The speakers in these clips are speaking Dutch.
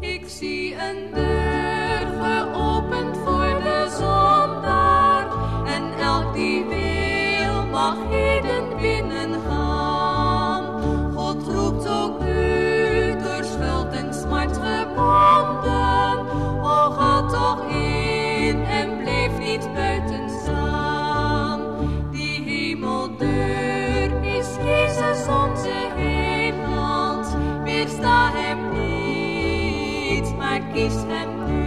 Ik zie een deur geopend voor de zon daar, en elk die wil mag hier binnen gaan. maar kies hem nu.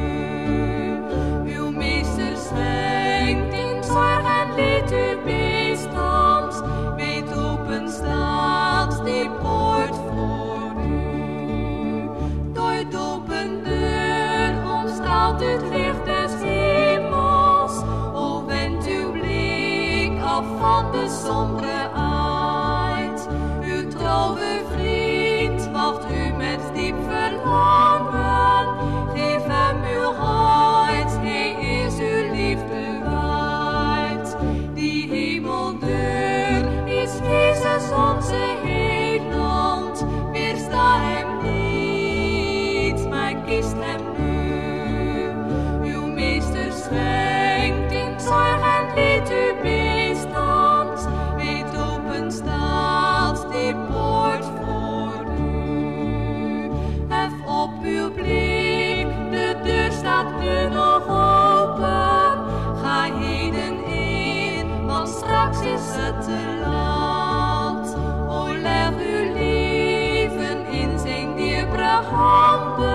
Uw meester schenkt in zorg en leed u bijstand. Weet open staat die poort voor u. Door de open deur ontstaat het licht des hemels. O wend uw blik af van de sombere aard. home.